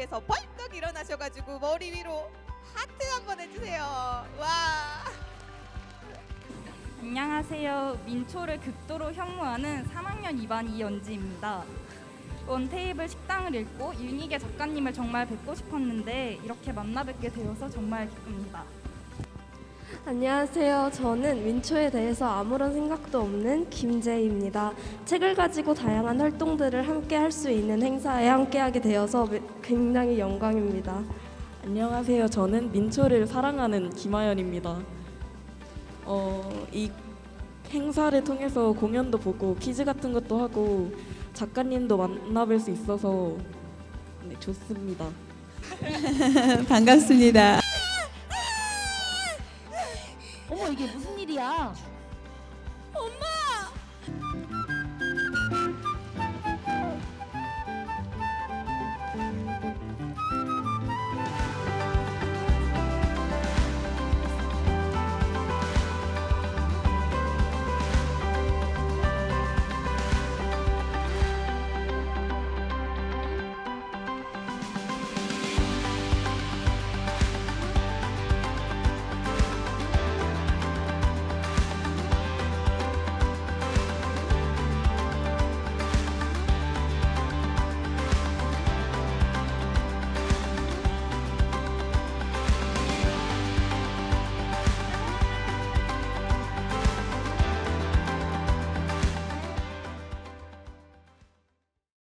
자리에서 벌떡 일어나셔가지고 머리 위로 하트 한번 해주세요. 와. 안녕하세요. 민초를 극도로 혐오하는 3학년 2반 이연지입니다. 원 테이블 식당을 읽고 유니게 작가님을 정말 뵙고 싶었는데 이렇게 만나 뵙게 되어서 정말 기쁩니다. 안녕하세요. 저는 민초에 대해서 아무런 생각도 없는 김재희입니다. 책을 가지고 다양한 활동들을 함께 할 수 있는 행사에 함께하게 되어서 매- 굉장히 영광입니다. 안녕하세요. 저는 민초를 사랑하는 김아연입니다. 어, 이 행사를 통해서 공연도 보고 퀴즈 같은 것도 하고 작가님도 만나뵐 수 있어서 네, 좋습니다. 반갑습니다. 어머 이게 무슨 일이야? 엄마